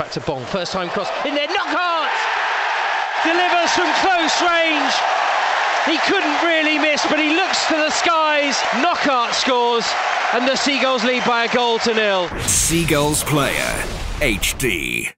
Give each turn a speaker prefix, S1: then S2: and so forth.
S1: back to Bong. First time cross in there. Knockaert delivers from close range. He couldn't really miss, but he looks to the skies. Knockaert scores, and the Seagulls lead by a goal to nil.
S2: Seagulls Player HD.